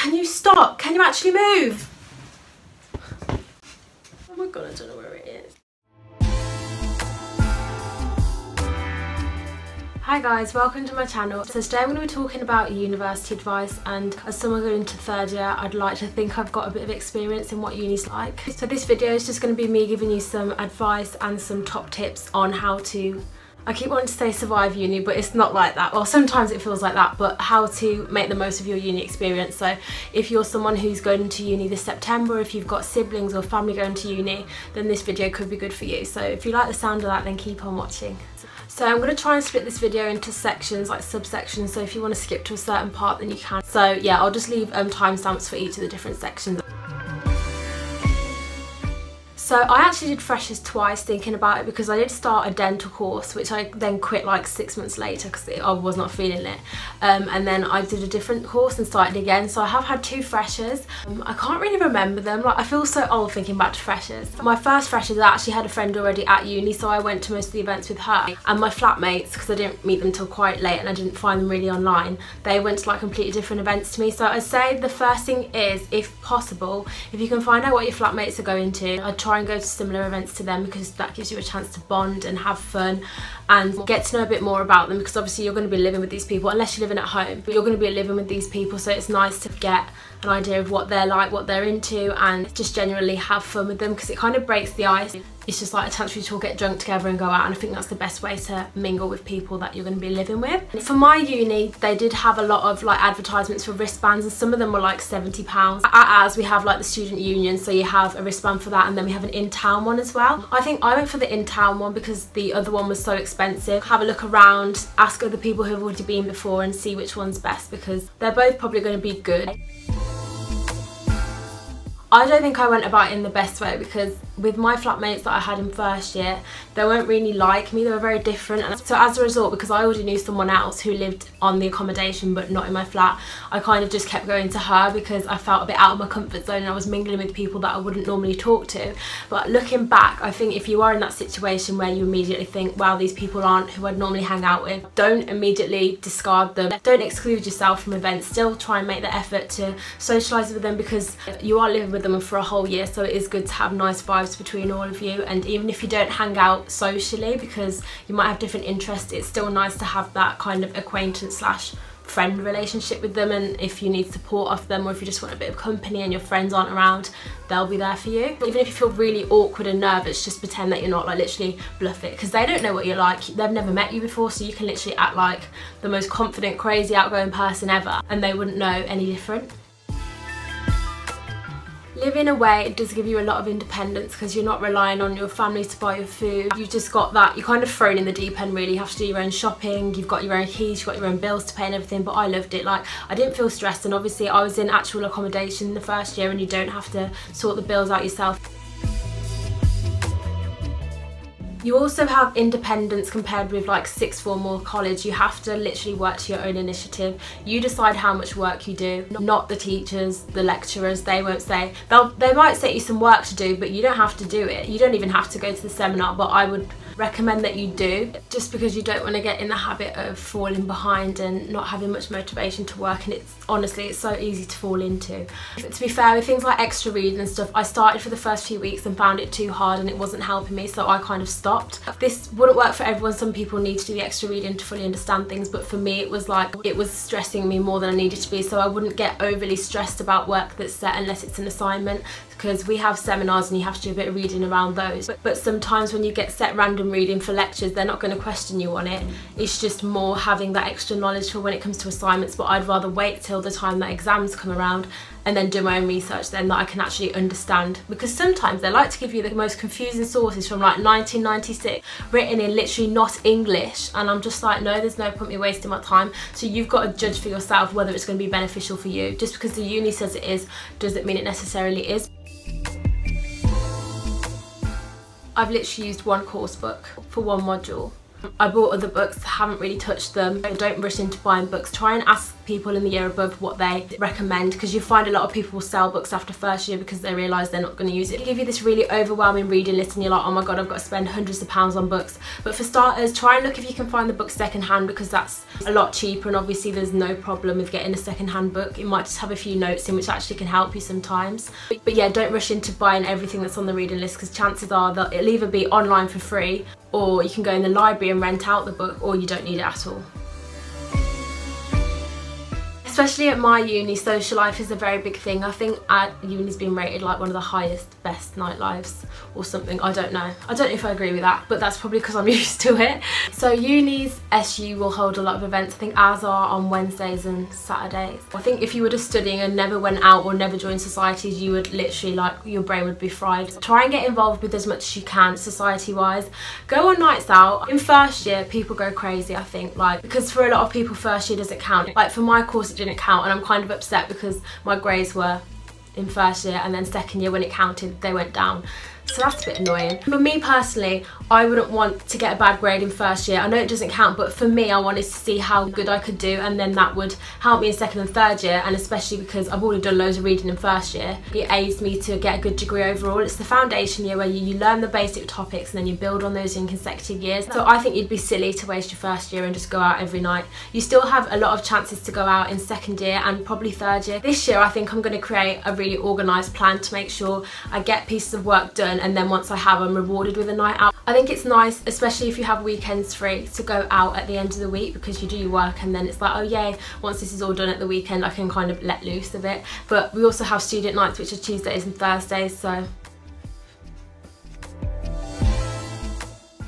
Can you stop? Can you actually move? Oh my god, I don't know where it is. Hi guys, welcome to my channel. So today I'm going to be talking about university advice and as someone going into third year I'd like to think I've got a bit of experience in what uni's like. So this video is just going to be me giving you some advice and some top tips on how to I keep wanting to say survive uni, but it's not like that. Well, sometimes it feels like that, but how to make the most of your uni experience. So if you're someone who's going to uni this September, if you've got siblings or family going to uni, then this video could be good for you. So if you like the sound of that, then keep on watching. So I'm going to try and split this video into sections, like subsections, so if you want to skip to a certain part, then you can. So yeah, I'll just leave um, timestamps for each of the different sections. So I actually did freshers twice thinking about it because I did start a dental course which I then quit like six months later because I was not feeling it. Um, and then I did a different course and started again. So I have had two freshers. Um, I can't really remember them. Like I feel so old thinking back to freshers. My first freshers I actually had a friend already at uni so I went to most of the events with her and my flatmates because I didn't meet them till quite late and I didn't find them really online. They went to like completely different events to me. So I'd say the first thing is if possible if you can find out what your flatmates are going to I'd try and go to similar events to them because that gives you a chance to bond and have fun and get to know a bit more about them because obviously you're going to be living with these people unless you're living at home but you're going to be living with these people. So it's nice to get an idea of what they're like what they're into and just generally have fun with them because it kind of breaks the ice it's just like a chance for you to all get drunk together and go out and I think that's the best way to mingle with people that you're going to be living with. For my uni they did have a lot of like advertisements for wristbands and some of them were like £70. At ours we have like the student union so you have a wristband for that and then we have an in-town one as well. I think I went for the in-town one because the other one was so expensive. Have a look around, ask other people who have already been before and see which one's best because they're both probably going to be good. I don't think I went about it in the best way because with my flatmates that I had in first year, they weren't really like me, they were very different. And so as a result, because I already knew someone else who lived on the accommodation but not in my flat, I kind of just kept going to her because I felt a bit out of my comfort zone and I was mingling with people that I wouldn't normally talk to. But looking back, I think if you are in that situation where you immediately think, wow, these people aren't who I'd normally hang out with, don't immediately discard them. Don't exclude yourself from events, still try and make the effort to socialise with them because you are living with with them for a whole year so it is good to have nice vibes between all of you. And even if you don't hang out socially because you might have different interests it's still nice to have that kind of acquaintance slash friend relationship with them. And if you need support off them or if you just want a bit of company and your friends aren't around they'll be there for you. Even if you feel really awkward and nervous just pretend that you're not like literally bluff it. Because they don't know what you're like. They've never met you before so you can literally act like the most confident crazy outgoing person ever and they wouldn't know any different Living away does give you a lot of independence because you're not relying on your family to buy your food. You've just got that, you're kind of thrown in the deep end really. You have to do your own shopping, you've got your own keys, you've got your own bills to pay and everything, but I loved it. Like, I didn't feel stressed and obviously I was in actual accommodation the first year and you don't have to sort the bills out yourself. You also have independence compared with like sixth form or college. You have to literally work to your own initiative. You decide how much work you do, not the teachers, the lecturers. They won't say, they'll, they might set you some work to do, but you don't have to do it. You don't even have to go to the seminar, but I would recommend that you do just because you don't want to get in the habit of falling behind and not having much motivation to work and it's honestly it's so easy to fall into. But to be fair with things like extra reading and stuff I started for the first few weeks and found it too hard and it wasn't helping me so I kind of stopped. This wouldn't work for everyone some people need to do the extra reading to fully understand things but for me it was like it was stressing me more than I needed to be so I wouldn't get overly stressed about work that's set unless it's an assignment because we have seminars and you have to do a bit of reading around those. But, but sometimes when you get set random reading for lectures, they're not going to question you on it. It's just more having that extra knowledge for when it comes to assignments, but I'd rather wait till the time that exams come around and then do my own research then that I can actually understand. Because sometimes they like to give you the most confusing sources from like 1996 written in literally not English. And I'm just like no there's no point me wasting my time. So you've got to judge for yourself whether it's going to be beneficial for you. Just because the uni says it is doesn't mean it necessarily is I've literally used one course book for one module I bought other books, haven't really touched them. Don't rush into buying books. Try and ask people in the year above what they recommend because you find a lot of people sell books after first year because they realise they're not going to use it. Give you this really overwhelming reading list and you're like, oh my god, I've got to spend hundreds of pounds on books. But for starters, try and look if you can find the book second hand because that's a lot cheaper and obviously there's no problem with getting a second hand book. It might just have a few notes in which actually can help you sometimes. But yeah, don't rush into buying everything that's on the reading list because chances are that it'll either be online for free or you can go in the library and rent out the book or you don't need it at all. Especially at my uni, social life is a very big thing. I think at uni's been rated like one of the highest, best nightlives or something. I don't know. I don't know if I agree with that, but that's probably because I'm used to it. So uni's SU will hold a lot of events. I think ours are on Wednesdays and Saturdays. I think if you were just studying and never went out or never joined societies, you would literally like, your brain would be fried. Try and get involved with as much as you can society-wise. Go on nights out. In first year, people go crazy, I think, like, because for a lot of people, first year doesn't count. Like for my course, didn't count and I'm kind of upset because my grades were in first year and then second year when it counted they went down so that's a bit annoying. For me personally, I wouldn't want to get a bad grade in first year. I know it doesn't count, but for me, I wanted to see how good I could do and then that would help me in second and third year and especially because I've already done loads of reading in first year. It aids me to get a good degree overall. It's the foundation year where you, you learn the basic topics and then you build on those in consecutive years. So I think you'd be silly to waste your first year and just go out every night. You still have a lot of chances to go out in second year and probably third year. This year, I think I'm going to create a really organised plan to make sure I get pieces of work done and then once I have I'm rewarded with a night out. I think it's nice, especially if you have weekends free, to go out at the end of the week because you do your work and then it's like, oh yay, once this is all done at the weekend I can kind of let loose a bit. But we also have student nights which are Tuesdays and Thursdays so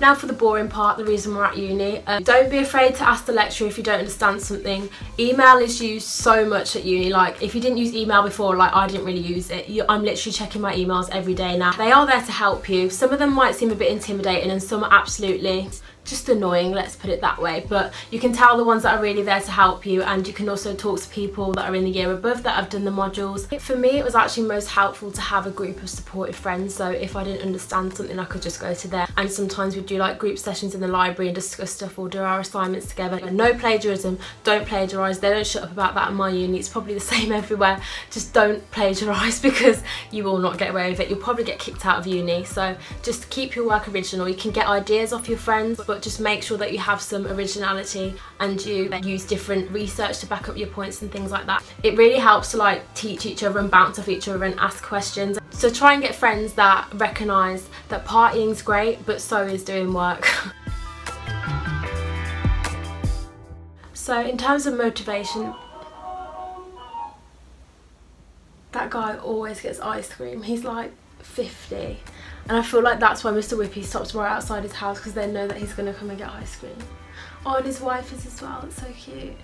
Now for the boring part, the reason we're at uni. Um, don't be afraid to ask the lecturer if you don't understand something. Email is used so much at uni. Like if you didn't use email before, like I didn't really use it. You, I'm literally checking my emails every day now. They are there to help you. Some of them might seem a bit intimidating and some are absolutely just annoying let's put it that way. But you can tell the ones that are really there to help you and you can also talk to people that are in the year above that have done the modules. For me it was actually most helpful to have a group of supportive friends so if I didn't understand something I could just go to them and sometimes we'd do like group sessions in the library and discuss stuff or do our assignments together. No plagiarism don't plagiarise. They don't shut up about that in my uni. It's probably the same everywhere. Just don't plagiarise because you will not get away with it. You'll probably get kicked out of uni. So just keep your work original. You can get ideas off your friends but but just make sure that you have some originality and you use different research to back up your points and things like that. It really helps to like teach each other and bounce off each other and ask questions. So try and get friends that recognise that partying's great but so is doing work. so in terms of motivation, that guy always gets ice cream. He's like 50 and I feel like that's why Mr Whippy stops right outside his house because they know that he's going to come and get ice cream. Oh, and his wife is as well. It's so cute.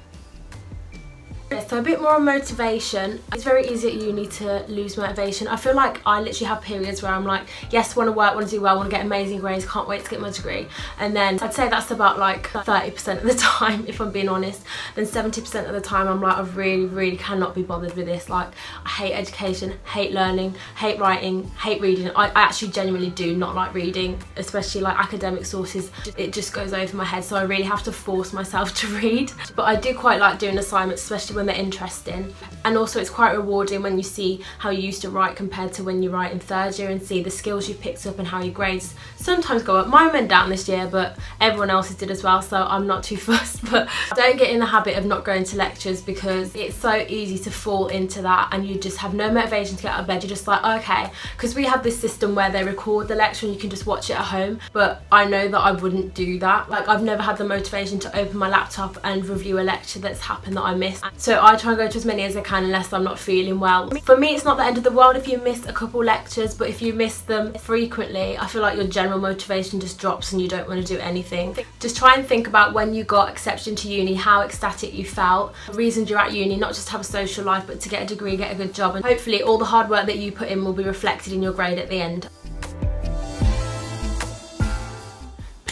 So a bit more on motivation. It's very easy at uni to lose motivation. I feel like I literally have periods where I'm like, yes, want to work, want to do well, want to get amazing grades, can't wait to get my degree. And then I'd say that's about like 30% of the time, if I'm being honest. Then 70% of the time I'm like, I really, really cannot be bothered with this. Like, I hate education, hate learning, hate writing, hate reading. I, I actually genuinely do not like reading, especially like academic sources. It just goes over my head. So I really have to force myself to read. But I do quite like doing assignments, especially when they're interesting and also it's quite rewarding when you see how you used to write compared to when you write in third year and see the skills you've picked up and how your grades sometimes go up. Mine went down this year but everyone else's did as well so I'm not too fussed but don't get in the habit of not going to lectures because it's so easy to fall into that and you just have no motivation to get out of bed. You're just like okay because we have this system where they record the lecture and you can just watch it at home but I know that I wouldn't do that. Like I've never had the motivation to open my laptop and review a lecture that's happened that I missed. So I try and go to as many as I can unless I'm not feeling well. For me it's not the end of the world if you miss a couple lectures but if you miss them frequently I feel like your general motivation just drops and you don't want to do anything. Just try and think about when you got accepted to uni, how ecstatic you felt, the reasons you're at uni, not just have a social life but to get a degree, get a good job and hopefully all the hard work that you put in will be reflected in your grade at the end.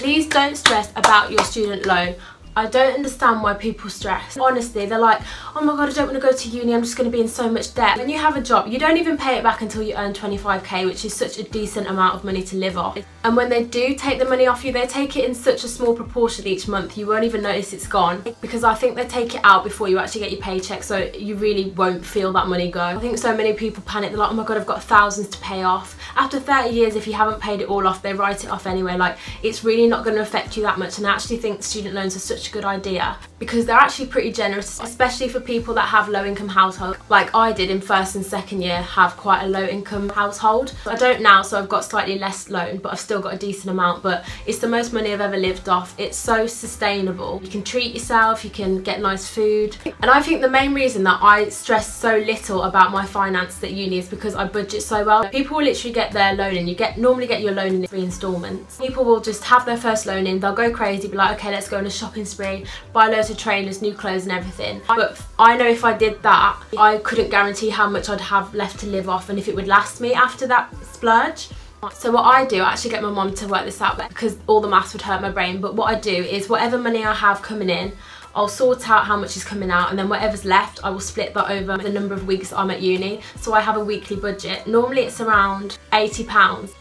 Please don't stress about your student loan. I don't understand why people stress. Honestly, they're like, oh my god, I don't want to go to uni, I'm just going to be in so much debt. When you have a job, you don't even pay it back until you earn 25k, which is such a decent amount of money to live off. And when they do take the money off you, they take it in such a small proportion each month, you won't even notice it's gone. Because I think they take it out before you actually get your paycheck, so you really won't feel that money go. I think so many people panic, they're like, oh my god, I've got thousands to pay off. After 30 years, if you haven't paid it all off, they write it off anyway. Like, it's really not going to affect you that much. And I actually think student loans are such a good idea because they're actually pretty generous, especially for people that have low income households. Like I did in first and second year have quite a low income household. I don't now, so I've got slightly less loan, but I've still got a decent amount, but it's the most money I've ever lived off. It's so sustainable. You can treat yourself, you can get nice food. And I think the main reason that I stress so little about my finances at uni is because I budget so well. People will literally get their loan and you get normally get your loan in three installments. People will just have their first loan in, they'll go crazy, be like, okay, let's go on a shopping spree, buy loads trainers, new clothes and everything. But I know if I did that, I couldn't guarantee how much I'd have left to live off and if it would last me after that splurge. So what I do, I actually get my mom to work this out because all the maths would hurt my brain, but what I do is whatever money I have coming in, I'll sort out how much is coming out and then whatever's left I will split that over the number of weeks I'm at uni so I have a weekly budget normally it's around 80 pounds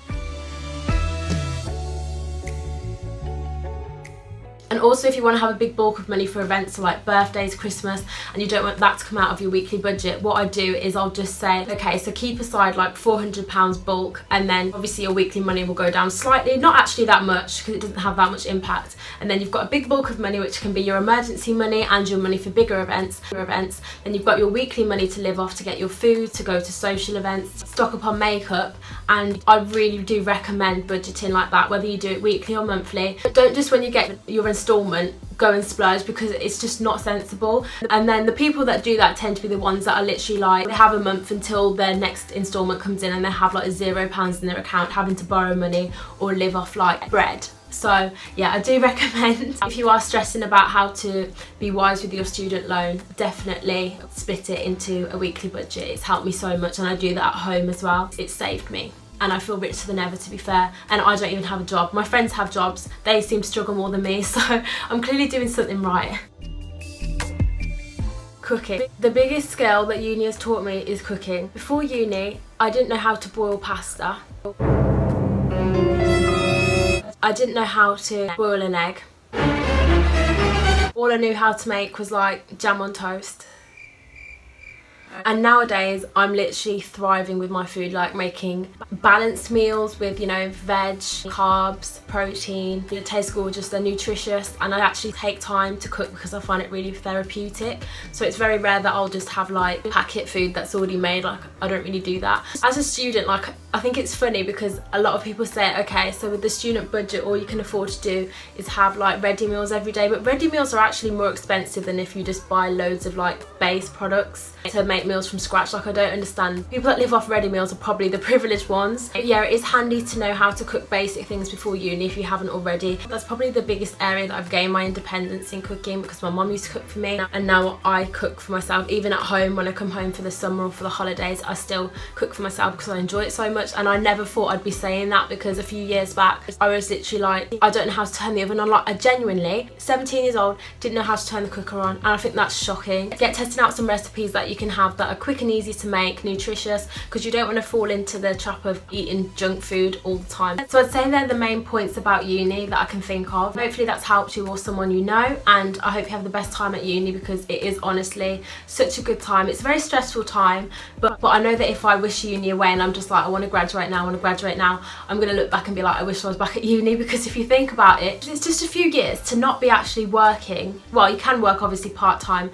And also if you want to have a big bulk of money for events like birthdays, Christmas, and you don't want that to come out of your weekly budget, what I do is I'll just say, okay, so keep aside like £400 bulk and then obviously your weekly money will go down slightly, not actually that much because it doesn't have that much impact. And then you've got a big bulk of money which can be your emergency money and your money for bigger events. events. Then you've got your weekly money to live off to get your food, to go to social events, stock up on makeup and I really do recommend budgeting like that whether you do it weekly or monthly. But don't just when you get your instalment go and splurge because it's just not sensible and then the people that do that tend to be the ones that are literally like they have a month until their next instalment comes in and they have like zero pounds in their account having to borrow money or live off like bread so yeah, I do recommend if you are stressing about how to be wise with your student loan, definitely split it into a weekly budget. It's helped me so much and I do that at home as well. It's saved me and I feel richer than ever to be fair and I don't even have a job. My friends have jobs, they seem to struggle more than me so I'm clearly doing something right. Cooking. The biggest skill that uni has taught me is cooking. Before uni I didn't know how to boil pasta. I didn't know how to boil an egg. All I knew how to make was like jam on toast. And nowadays, I'm literally thriving with my food, like making balanced meals with, you know, veg, carbs, protein. It tastes gorgeous, they're nutritious, and I actually take time to cook because I find it really therapeutic. So it's very rare that I'll just have like packet food that's already made, like I don't really do that. As a student, like I think it's funny because a lot of people say, okay, so with the student budget, all you can afford to do is have like ready meals every day, but ready meals are actually more expensive than if you just buy loads of like base products to make meals from scratch. Like I don't understand. People that live off ready meals are probably the privileged ones. Yeah it is handy to know how to cook basic things before uni if you haven't already. That's probably the biggest area that I've gained my independence in cooking because my mom used to cook for me and now I cook for myself. Even at home when I come home for the summer or for the holidays I still cook for myself because I enjoy it so much and I never thought I'd be saying that because a few years back I was literally like I don't know how to turn the oven on like I genuinely 17 years old didn't know how to turn the cooker on and I think that's shocking get testing out some recipes that you can have that are quick and easy to make, nutritious, because you don't want to fall into the trap of eating junk food all the time. So I'd say they're the main points about uni that I can think of. Hopefully that's helped you or someone you know, and I hope you have the best time at uni because it is honestly such a good time. It's a very stressful time, but, but I know that if I wish uni away and I'm just like, I want to graduate now, I want to graduate now, I'm going to look back and be like, I wish I was back at uni because if you think about it, it's just a few years to not be actually working. Well, you can work obviously part-time,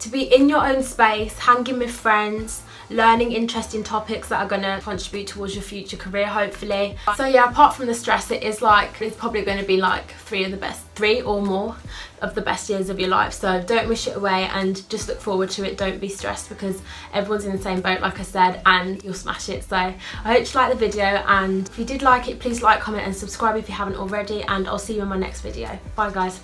to be in your own space, hanging with friends, learning interesting topics that are going to contribute towards your future career hopefully. So yeah apart from the stress it is like it's probably going to be like three of the best three or more of the best years of your life. So don't wish it away and just look forward to it. Don't be stressed because everyone's in the same boat like I said and you'll smash it. So I hope you liked the video and if you did like it please like comment and subscribe if you haven't already and I'll see you in my next video. Bye guys